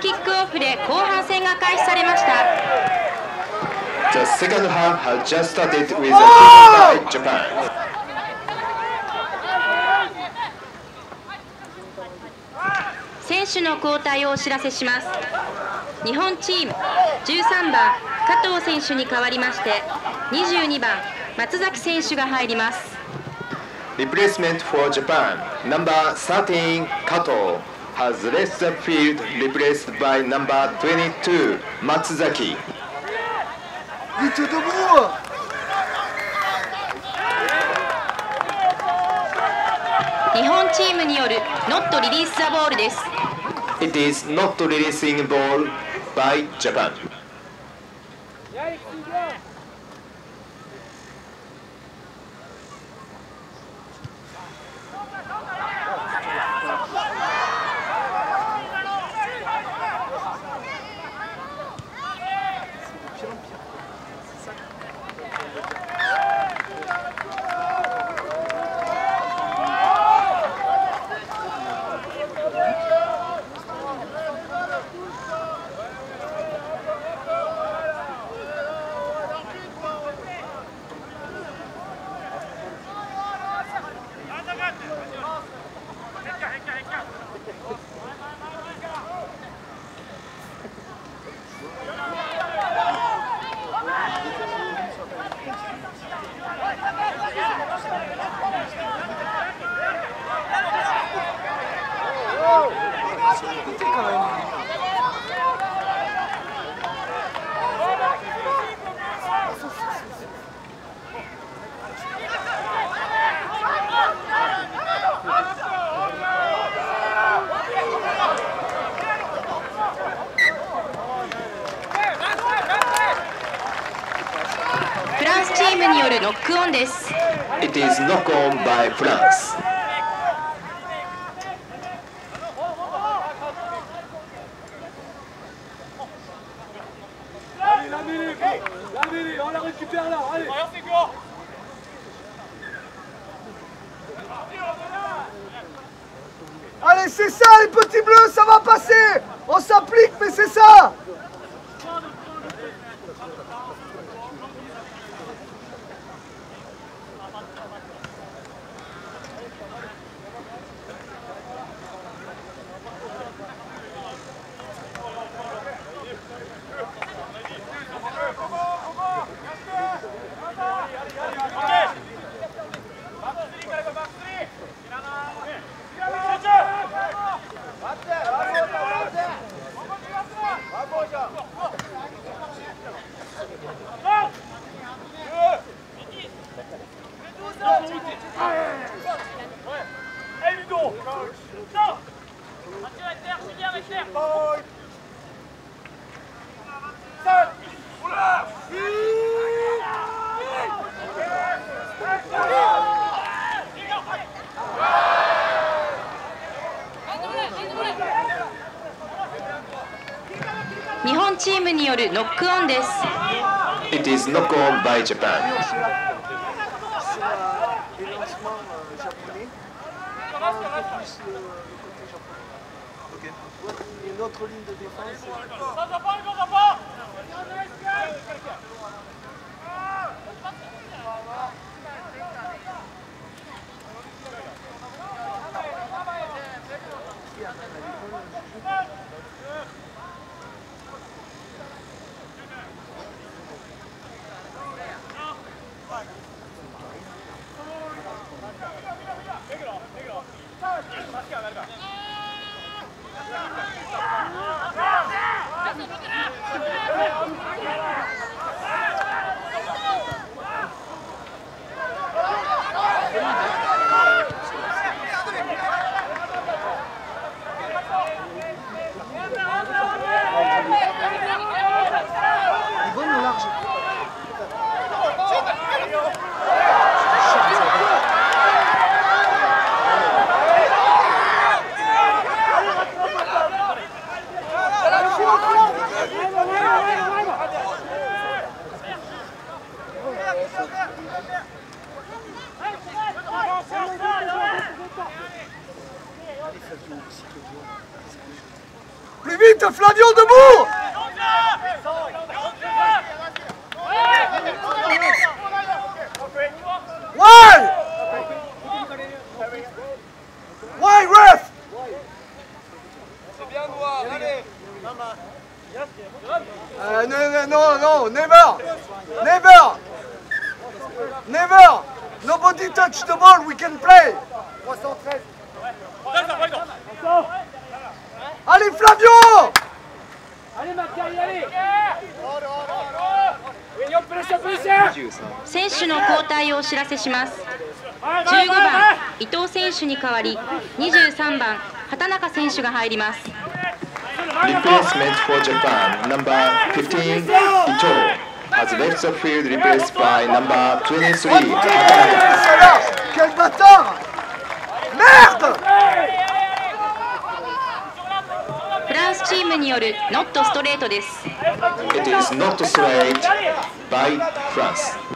キックオフで後半戦が開始されました。The の交代をお知らせします。日本チーム13番加藤選手に代わりまして22番松崎選手が入ります。リプレイスメント for Japan 加藤 has left the field replaced by number 22 Matsuzaki. Vite debout 日本チームによるノットリリースザボールです It is not releasing ball by Japan. 来た来た。It is knock on by France. 'Allez, Allez, c'est ça les petits bleus, ça va passer On s'applique, mais c'est ça 日本チームによるノックオンです It is knock on by Japan. C'est la- Flavio, debout 知らせします15番伊藤選手に代わり23番畑中選手が入ります Replacement for Japan, number 15, Ito, has left the field replaced by number 23, Hatanaka. Cela Quel bâtard Merde フランスチームによるノットストレートです It is not straight by France.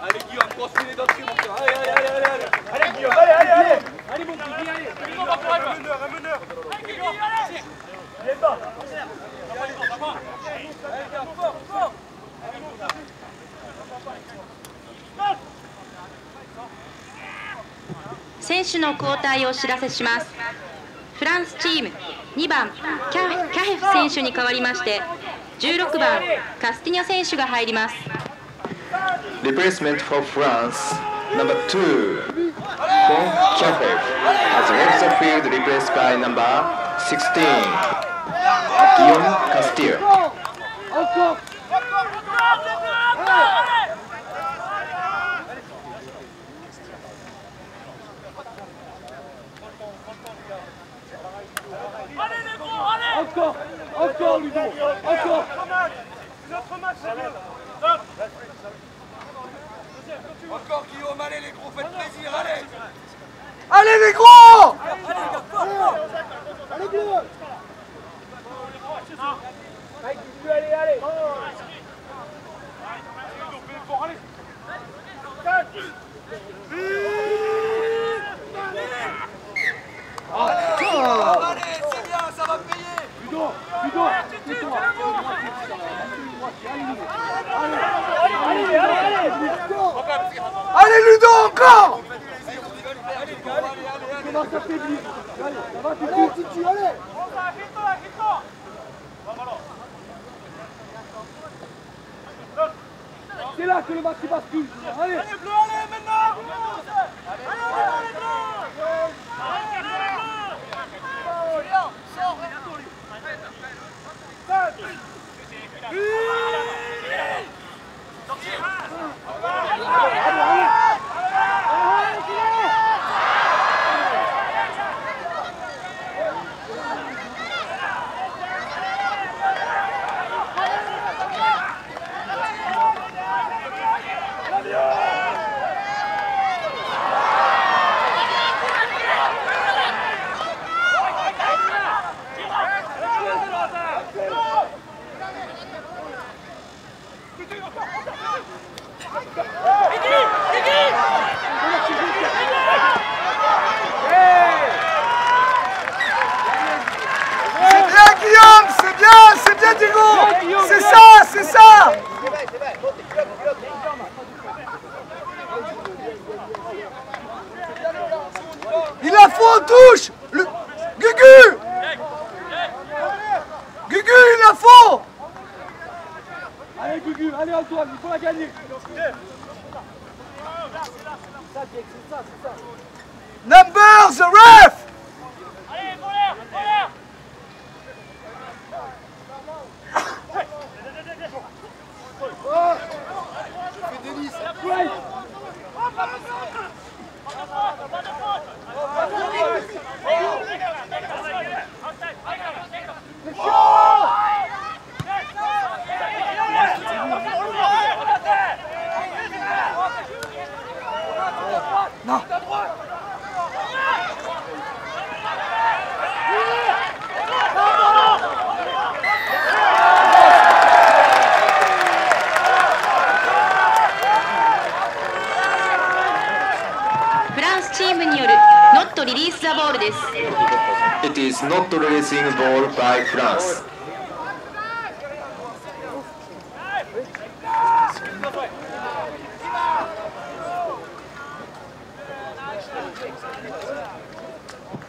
Allez Guillaume, continue d'entrer mon cœur. Allez, allez, allez, allez, allez. Allez Guillaume, allez, allez, allez. Allez mon petit, allez. Un meneur, un meneur. Allez Guillaume, allez. Il est bas. Allez, gars, fort, fort. 選手の交代をお知らせしますフランスチーム2番キャキャヘフ選手に代わりまして16番カスティニョ選手が入ります Replacement for France, number 2, Fon Kafev, has left the field replaced by number 16, Guillaume Castillo. Encore Encore Encore Ludo Encore Encore Guillaume, allez les gros, faites plaisir, allez. Allez les gros Allez bleu Allez, allez. Allez, c'est bien, ça va payer. Ludo Ludo tais-toi Allez Ludo encore Commence à pédler Ça va allez C'est là que le match bascule Allez Allez bleu, allez maintenant Allez, allez, allez, bleu Allez, 一二一一二一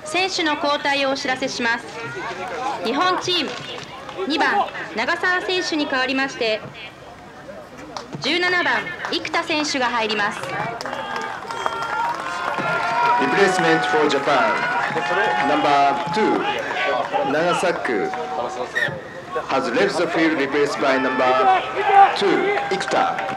選手の交代をお知らせします。日本チーム2番長澤選手に代わりまして17番生田選手が入ります。リントフォージャパンナンバー2長生田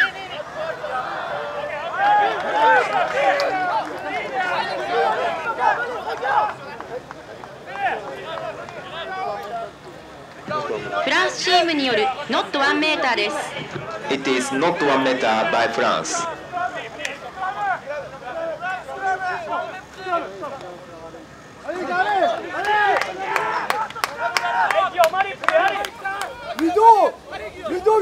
フランスチームによるノット1メーターです It is not one meter by France. Ludo Ludo,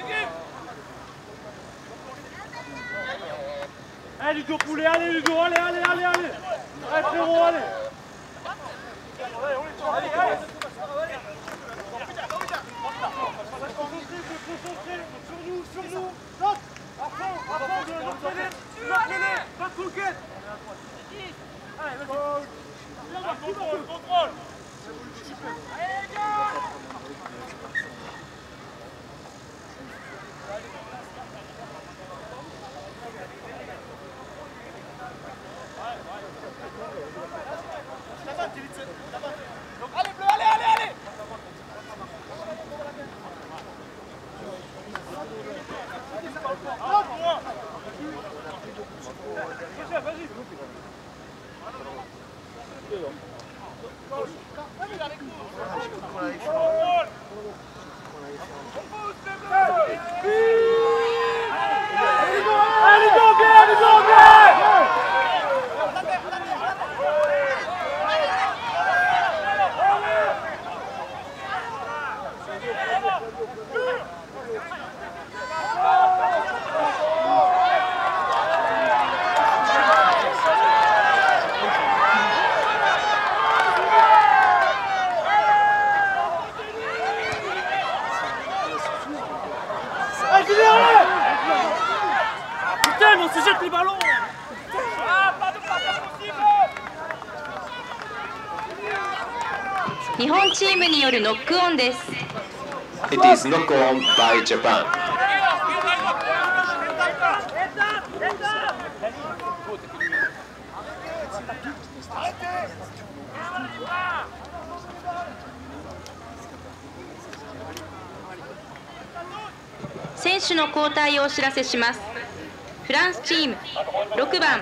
Allez Ludo poulet, allez Ludo, allez, allez, allez, allez Allez frérot, allez Allez, Sur nous, sur Allez, vas-y Allez よるノックオンです。It is knock on by Japan. 選手の交代をお知らせします。フランスチーム6番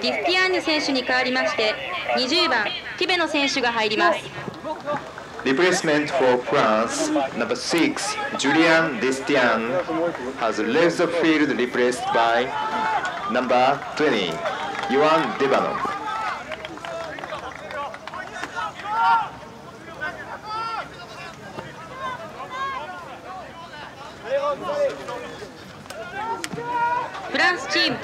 ディスティアーヌ選手に代わりまして20番ティベノ選手が入ります Replacement for France, number 6, Julian Destian, has left the field replaced by number 20, Yuan Debanon. フランスチーム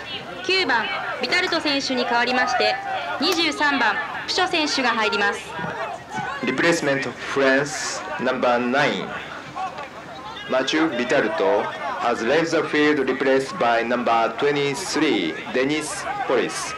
9番ビタルト選手に代わりまして23番プショ選手が入ります Replacement of France, number 9, Mathieu Vitalto, has left the field replaced by number 23, Denis Polis.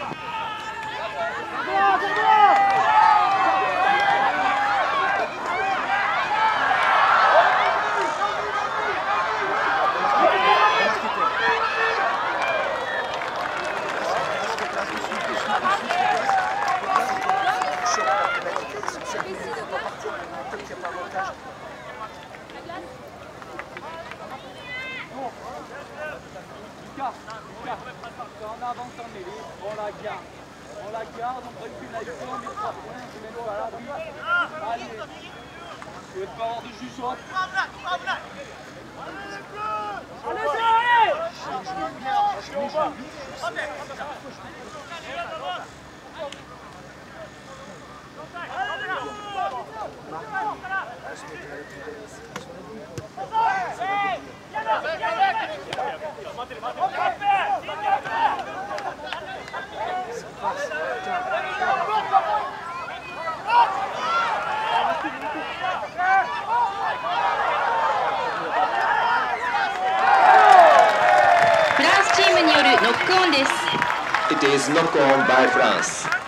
It is knock on by France.「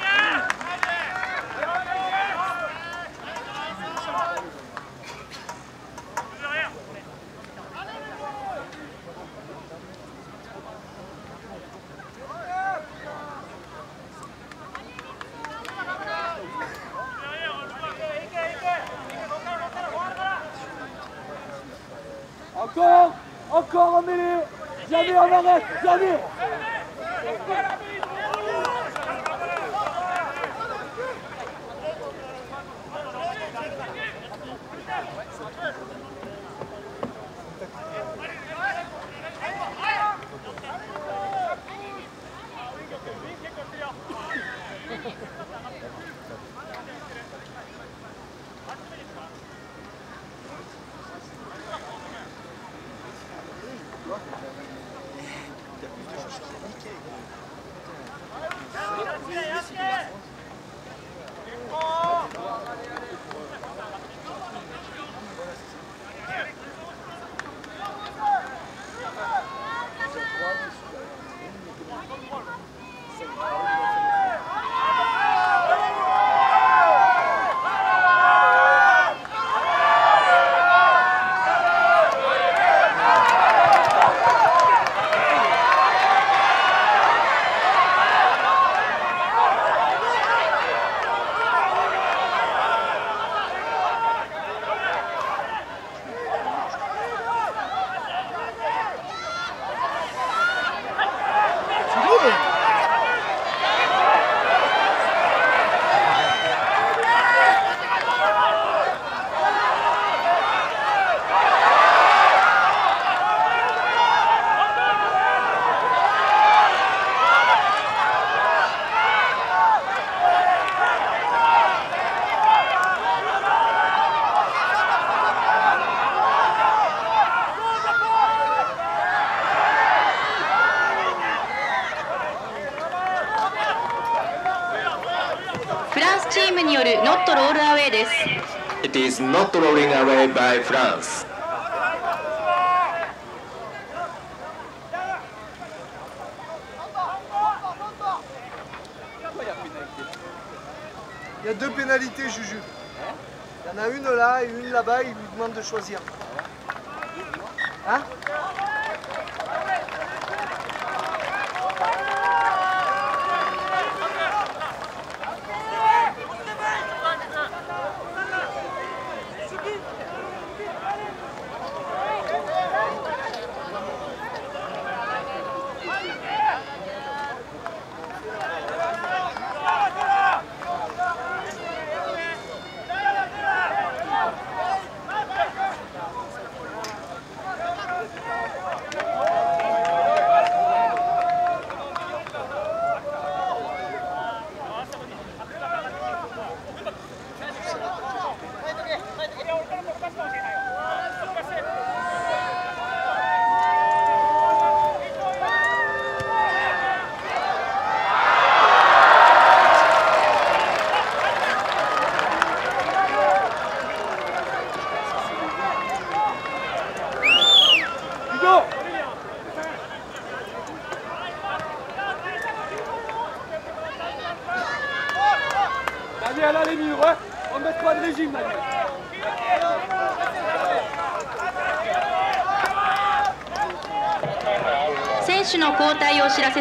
Jamais on is not rolling away by France. Il y a deux pénalités, Juju. Il y en a une là et une là-bas, il lui demande de choisir.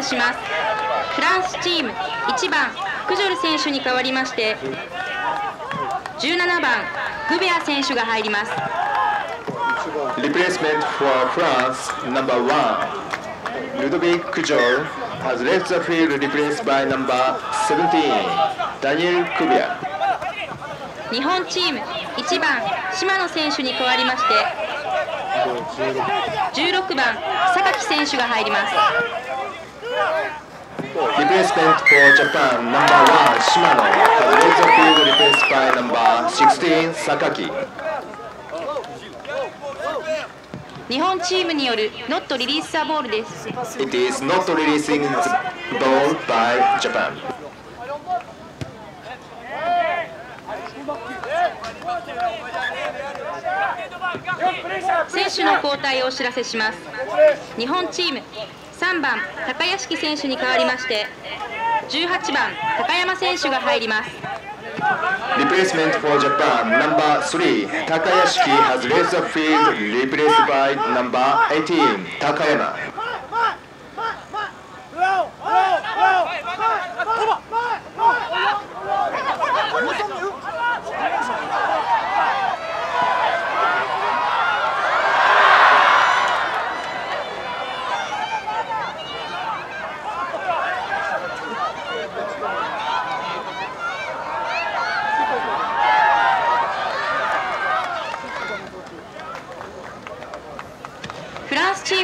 フランスチーム1番クジョル選手に代わりまして17番グビア選手が入ります。日本チーム1番島野選手に代わりまして16番榊選手が入ります。Replacement for Japan, number one, Shimano has left the field replaced by number 16, Sakaki. 日本チームによるノットリリースザボールです It is not releasing the ball by Japan. 選手の交代をお知らせします日本チーム3番高屋敷選手に代わりまして18番高山選手が入ります Replacement for Japan, number 3, Takayashiki has left the field replaced by number 18, Takayama.「フランスチー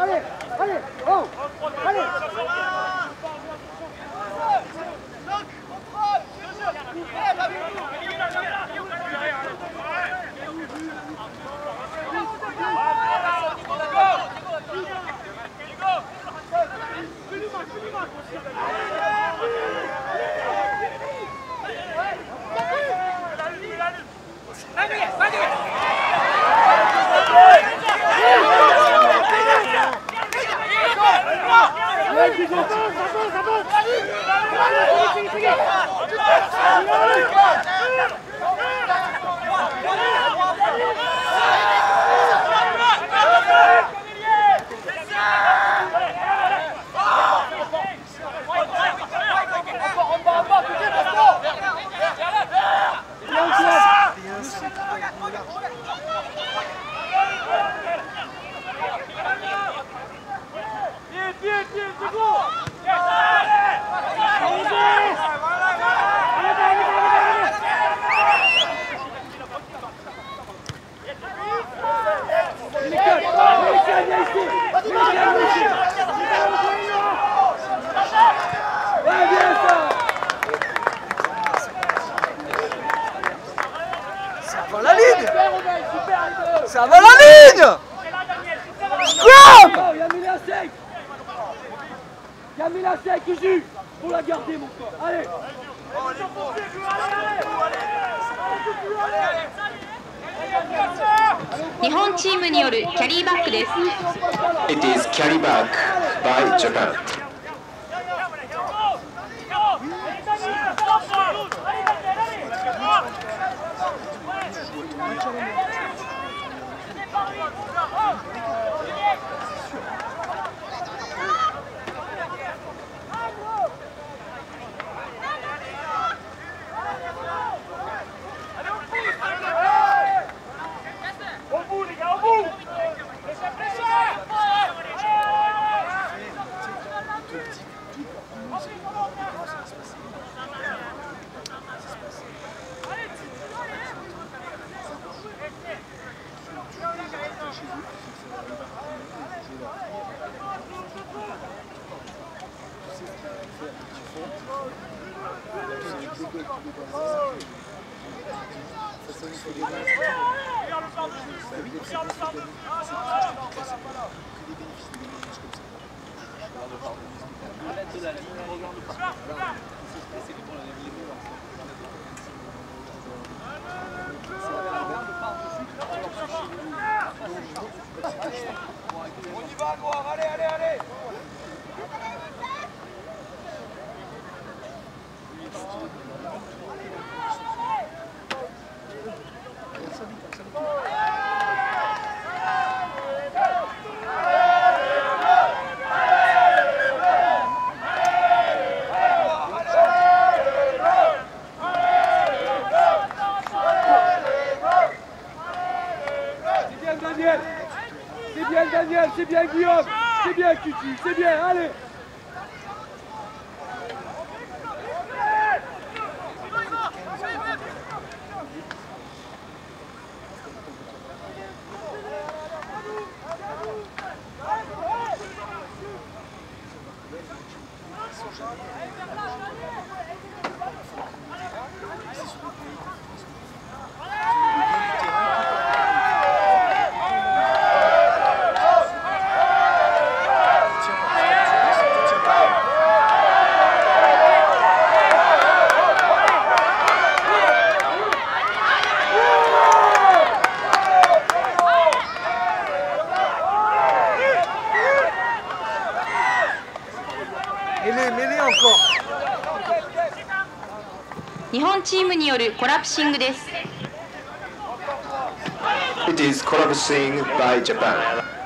stop Gros, Allez, allez, oh Allez Pied, it is carried Back by Japan. On y va, Noir, allez, allez, allez. C'est bien Daniel, c'est bien Guillaume, c'est bien Cuti, c'est bien, allez. よるコラプシングです。It is collapsing by Japan.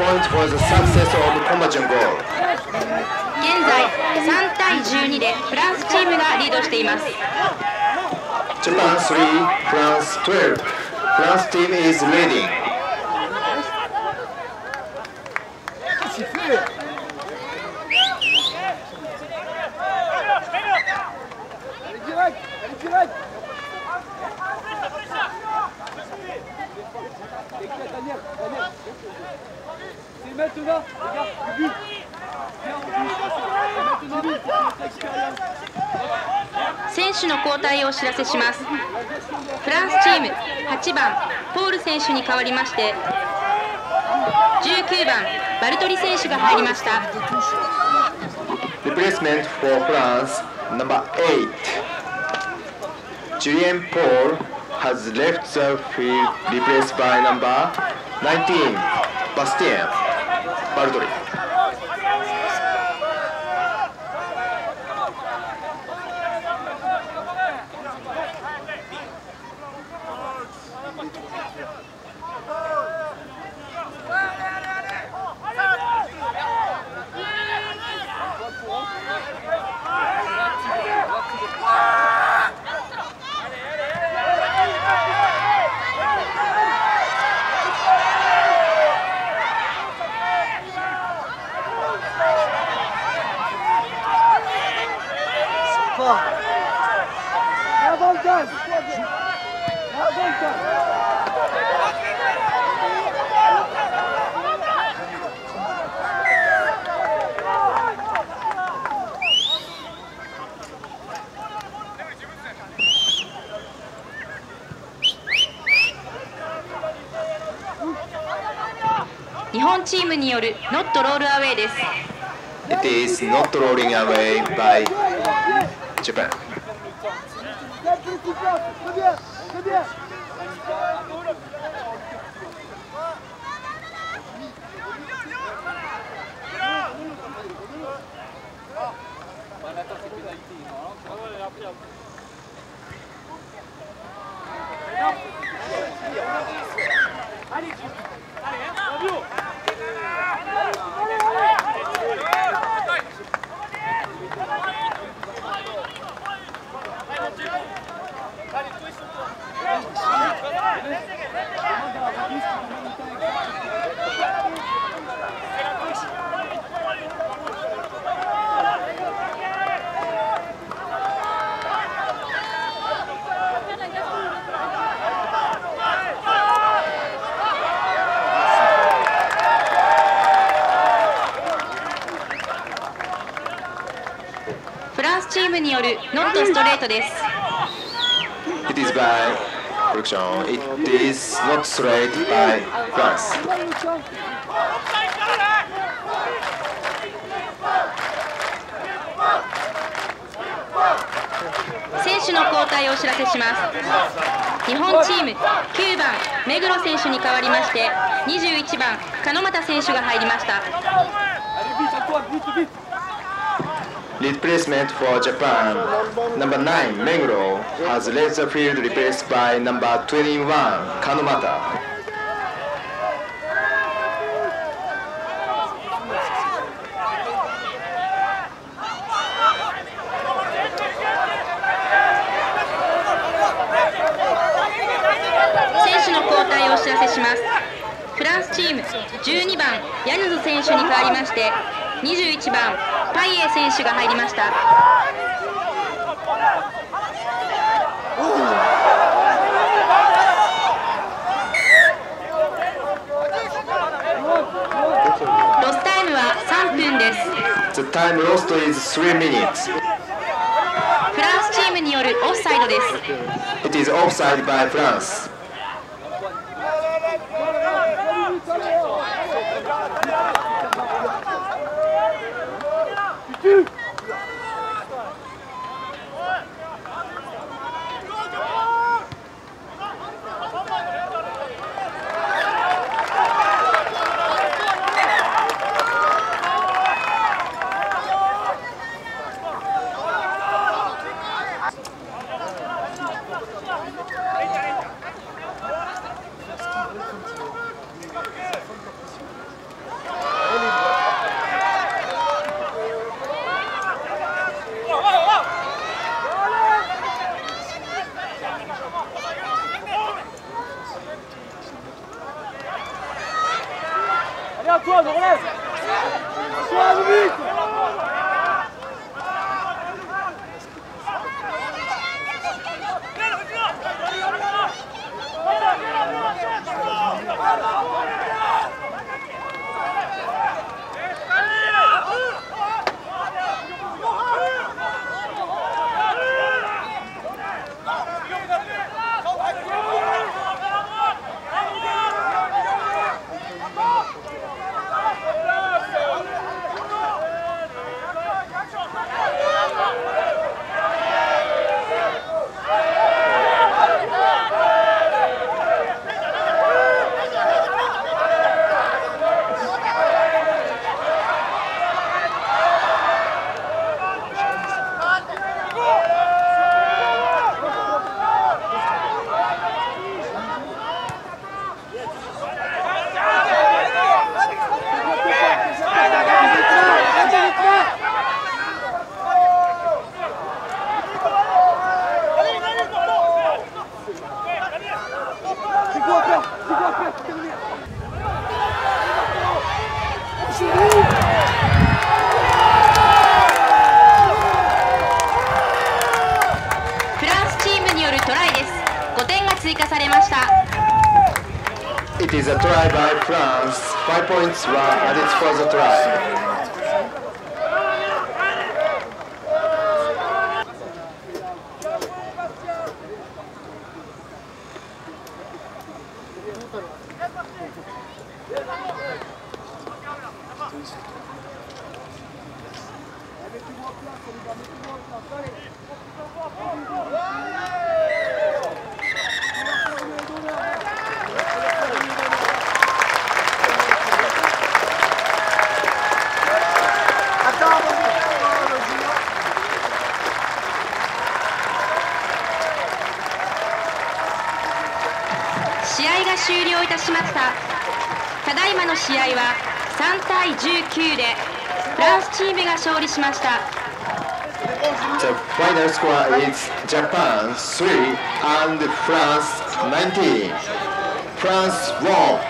Points for the success of conversion goal. 現在3対12でフランスチームがリードしています Japan 3, France 12. France team is leading. Allez direct, allez direct C'est maintenant, フランスチーム8番ポール選手に代わりまして19番バルトリ選手が入りました。 Replacement for France number 8ジュエン・ポール has left the field, replaced by number 19, Bastien Baldry.「日本チームによるノットロールアウェイです It is not rolling away by Japan. Très によるノットストレートです It is by correction. It is not straight by France. 選手の交代をお知らせします日本チーム9番目黒選手に代わりまして21番鹿俣選手が入りました Replacement for Japan. Number 9, Meguro, has left the field replaced by number 21, Kanomata. フランスチーム12番ヤヌズ選手に代わりまして21番パイエ選手が入りましたロスタイムは3分です The time lost is 3 minutes. フランスチームによるオフサイドです It is offside by France. Bonito! Allez. たしましたただいまの試合は3対19でフランスチームが勝利しました The final score is Japan 3 and France 19 France 1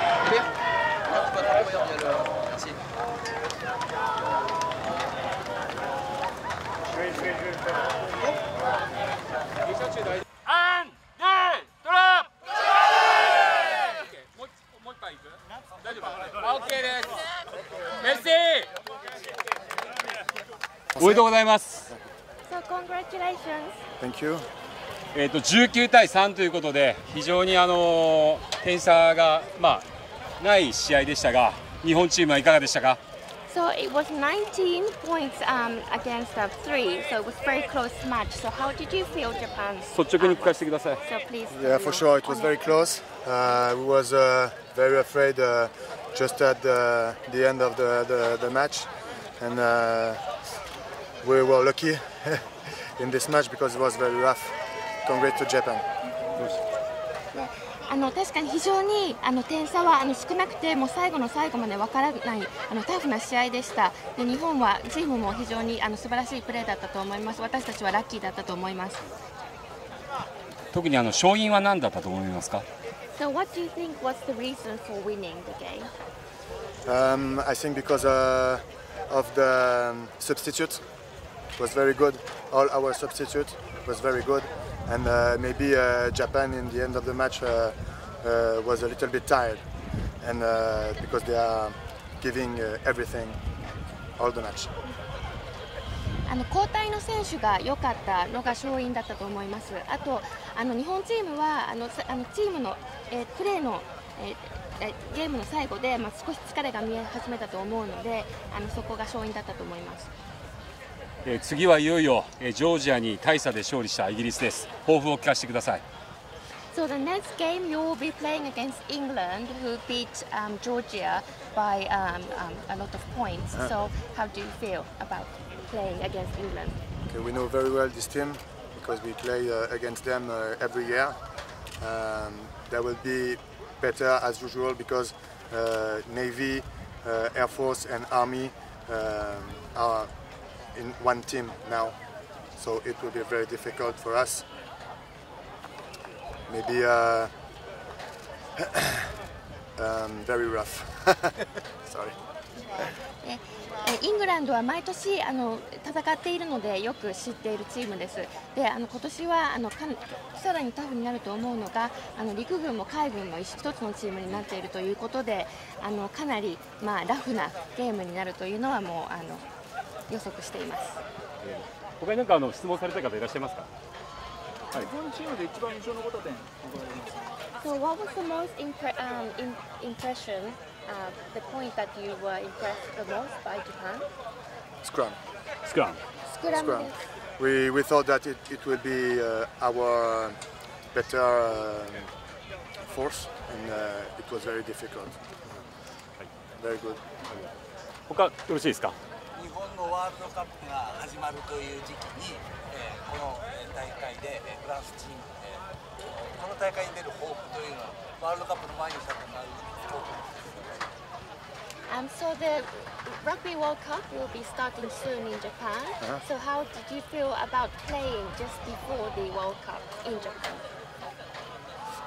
えっ、と19対3ということで非常にあの点差がまあない試合でしたが日本チームはいかがでしたか So it was 19 points um, against uh, three. So it was very close match. So how did you feel, Japan? So please. Yeah, for sure, it was very close. Uh, we was uh, very afraid uh, just at the, the end of the, the, the match, and uh, we were lucky in this match because it was very rough. Congrats to Japan. あの確かに非常にあの点差はあの少なくてもう最後の最後までわからないあのタフな試合でしたで日本はチームも非常にあの素晴らしいプレーだったと思います私たちはラッキーだったと思います特にあの勝因は何だったと思いますか So what do you think was the reason for winning the game? Um, I think because uh, of the um, substitute was very good. All our substitute was very good, and uh, maybe uh, Japan in the end of the match uh, uh, was a little bit tired, and uh, because they are giving uh, everything all the match. あの交代の選手が良かったのが勝因だったと思います。あとあの日本チームはあのあのチームの、えープレーの、ええーゲームの最後で、まあ、少し疲れが見え始めたと思うのであのそこが勝因だったと思います。えー次はいよいよ、えージョージアに大差で勝利したイギリスです抱負を聞かせてください So the next game you will be playing against England, who beat um, Georgia by um, um, a lot of points. So how do you feel about playing against England? Okay, we know very well this team because we play uh, against them uh, every year. Um, they will be better as usual because uh, Navy, uh, Air Force, and Army um, are in one team now. So it will be very difficult for us. Maybe uh, um, very rough. Sorry. イングランドは毎年あの戦っているのでよく知っているチームです。であの今年はあのかさらにタフになると思うのがあの陸軍も海軍も一つのチームになっているということであのかなり、まあ、ラフなゲームになるというのはもうあの予測しています。他に何かあの質問された方いらっしゃいますか日本チームで一番印象に残った点、伺います So what was the most impre- um, in- impression, uh, the point that you were impressed the most by Japan? Scrum. Scrum. です。We, we thought that it, it would be uh, our better um force, and uh, it was very difficult. Very good. 他よろしいですか日本のワールドカップが始まるという時期に、えーこのえー大会で、えーフランスチーム、えーこの大会に出る抱負というのはワールドカップの前にしたくなる抱負 Um, so the Rugby World Cup will be starting soon in Japan. So how did you feel about playing just before the World Cup in Japan?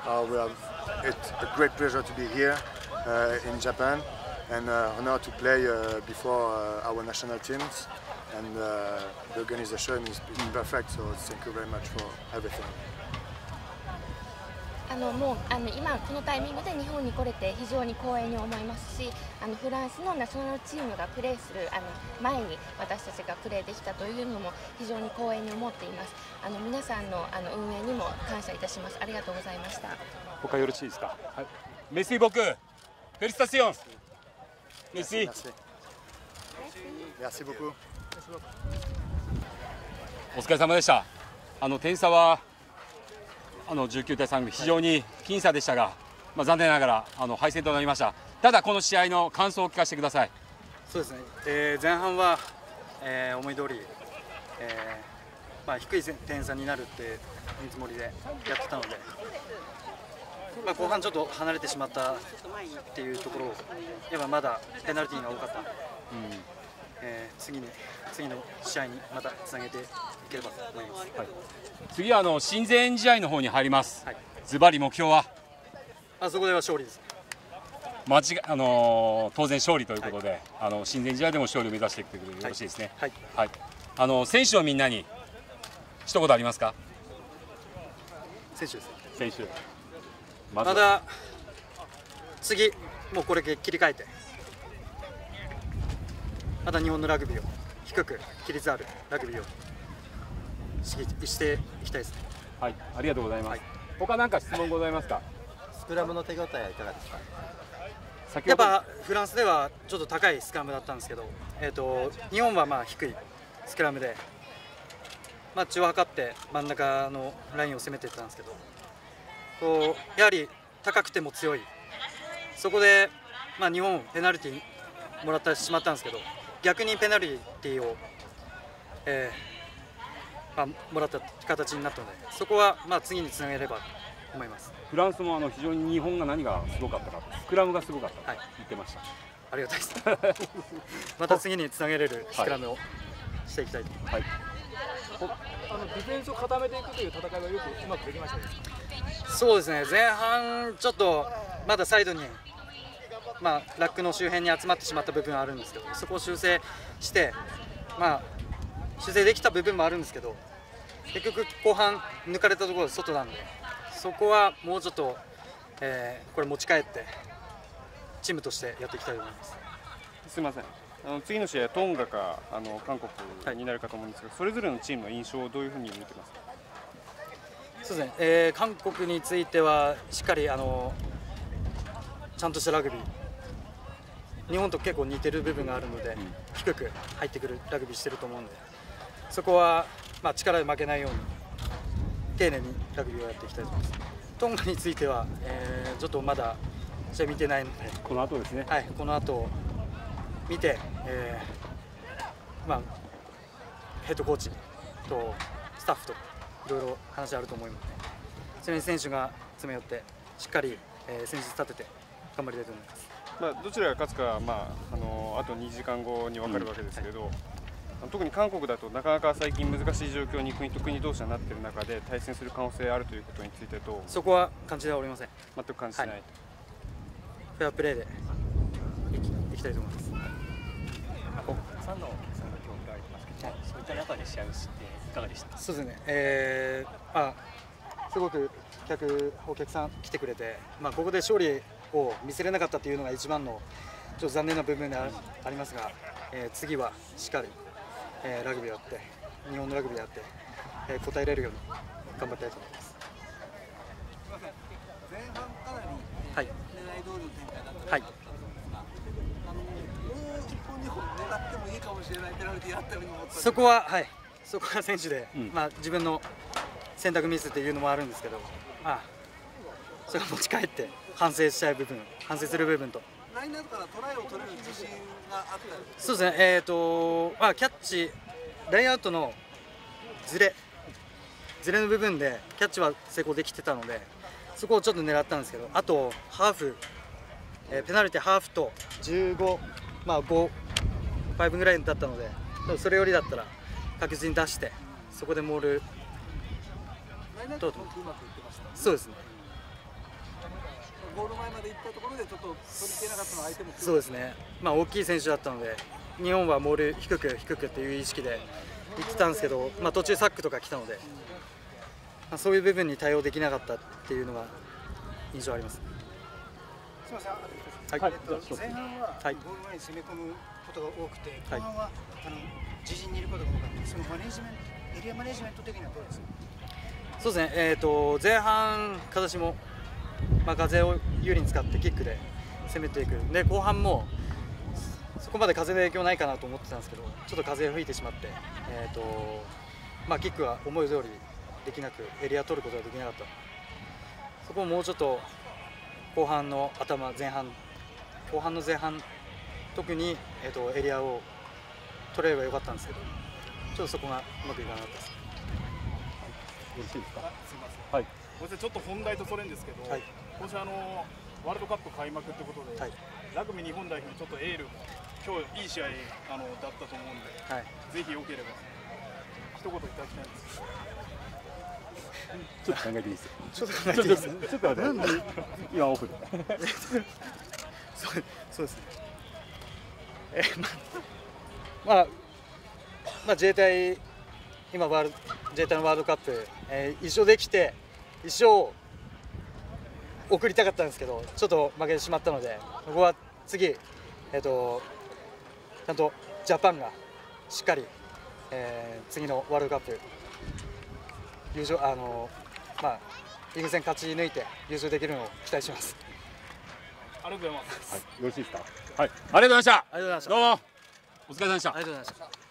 Uh, we have, it's a great pleasure to be here uh, in Japan And uh, honor to play uh, before uh, our national teams. And uh, the organization is, perfect, so thank you very much for everything. あのもうあの今このタイミングで日本に来れて非常に光栄に思いますしあのフランスのナショナルチームがプレーするあの前に私たちがプレーできたというのも非常に光栄に思っています。あの皆さんのあの運営にも感謝いたします。ありがとうございました。他よろしいですか？はい。メッシ僕フェリスタシオン Merci. Merci beaucoup. お疲れ様でした。あの点差はあの19対3非常に僅差でしたが、まあ残念ながらあの敗戦となりました。ただこの試合の感想を聞かせてください。そうですね、えー前半は、えー思い通り、えーまあ、低い点差になるって見積もりでやってたので、まあ、後半ちょっと離れてしまったっていうところをやっぱまだペナルティーが多かった、えー次に次の試合にまたつなげていければと思います。次はあの親善試合の方に入ります。ズバリ目標は？あそこでは勝利です。間違いあのー当然勝利ということで、あの親善試合でも勝利を目指していくということでよろしいですね。はい。はい。あの選手のみんなに一言ありますか？選手です。選手。まずはだ次、もうこれ切り替えて、また日本のラグビーを低く、規律あるラグビーをしていきたいですね。はい、ありがとうございます。他なんか質問ございますか？スクラムの手応えはいかがですか？やっぱフランスではちょっと高いスクラムだったんですけど、えー、と日本はまあ低いスクラムで、まあ、血を測って真ん中のラインを攻めていったんですけどこうやはり高くても強いそこで、まあ、日本ペナルティーもらってしまったんですけど逆にペナルティーを、えーまあ、もらった形になったのでそこはまあ次につなげればと思います。フランスもあの非常に日本が何がすごかったか、スクラムがすごかったと言ってました。ありがたいです。また次につなげれるスクラムをしていきたいと。はい。あのディフェンスを固めていくという戦いはよくうまくできましたね。そうですね。前半ちょっとまだサイドにまあラックの周辺に集まってしまった部分はあるんですけど、そこを修正してまあ修正できた部分もあるんですけど、結局後半抜かれたところで外なんで、そこはもうちょっと、えーこれ持ち帰ってチームとしてやっていきたいと思います。すみませんあの次の試合はトンガかあの韓国になるかと思うんですが、それぞれのチームの印象をどういうふうに見てますか？そうですね、えー韓国についてはしっかりあのちゃんとしたラグビー。日本と結構似てる部分があるので、低く入ってくるラグビーしてると思うので。そこは、まあ、力で負けないように丁寧にラグビーをやっていきたいと思います。トンガについては、えーちょっとまだ試合見てないので。この後ですね。はいこの後見て、えーまあ、ヘッドコーチとスタッフといろいろ話あると思いますのでそれに選手が詰め寄ってしっかり、えー戦術立てて頑張りたいと思います。まあ、どちらが勝つかは、まあ、あのあと2時間後に分かるわけですけど、あの特に韓国だとなかなか最近難しい状況に国と国同士がなっている中で対戦する可能性あるということについてどう？そこは感じてはおりません。全く感じてない、はいフェアプレーでいきいきたいと思います。さんのお客さんが今日見られてますけど、そういった中で試合をしていかがでした？かそうですね、えーまあ、すごく客お客さん来てくれて、まあ、ここで勝利を見せれなかったというのが一番のちょっと残念な部分であありますが、えー次はしっかり、えーラグビーをやって日本のラグビーをやって、えー応えれるように頑張りたいと思います。前半かなり、はい。狙い通りの展開だったはいあのもう1本2本狙ってしれないペナルティーあったように思ったそこは、はい、そこは選手で、うん。まあ、自分の選択ミスっていうのもあるんですけど、まあ、それを持ち帰って反省したい部分、反省する部分と、ラインアウトからトライを取れる自信があったりそうですね、えーとまあ、キャッチ、ラインアウトのずれ、ずれの部分でキャッチは成功できてたので、そこをちょっと狙ったんですけど、あとハーフ、えーペナルティハーフと15、まあ、5、5ぐらいだったので、それよりだったら確実に出して、そこでモール、ラインアウトもう？そうですね、ゴール前まで行ったところでちょっと取り切れなかったのは相手もそうですね、まあ、大きい選手だったので、日本はモール低く低くっていう意識で行ってたんですけど、まあ、途中サックとか来たので、まあ、そういう部分に対応できなかったっていうのが印象あります。すみません、あはい。えっと前半ははい。ゴール前に攻め込むことが多くて、はい。後半はあの自陣にいることが多かった、そのマネージメント、エリアマネージメント的にはどうです？かそうですね、えー、と前半、形も、まあ、風を有利に使ってキックで攻めていく、で後半もそこまで風の影響ないかなと思ってたんですけどちょっと風が吹いてしまって、えーとまあ、キックは思い通りできなくエリア取ることができなかった。そこをもうちょっと後半の頭前半後半の前半特に、えー、とエリアを取れればよかったんですけどちょっとそこがうまくいかなかったです。よろしいですか？すみませんはい。ごめんなさいちょっと本題とそれんですけど、はい。今週あのワールドカップ開幕ってことで、はい。ラグビー日本代表にちょっとエールも今日いい試合あのだったと思うんで、はい。ぜひよければ一言いただきたいんです。ちょっと考えていいですちょっと考えていいですちょっとちょっと待って。今オフで。そうそうですね。えーままあ、まあ、自衛隊、今ワール、自衛隊のワールドカップ、えー、一勝できて、一勝送りたかったんですけど、ちょっと負けてしまったので、ここは次、えー、とちゃんとジャパンがしっかり、えー次のワールドカップ、優勝あのまあ、リーグ戦勝ち抜いて優勝できるのを期待します。ありがとうございますはいよろしいですか？はい。ありがとうございました。ありがとうございました。どうも。お疲れ様でした。ありがとうございました。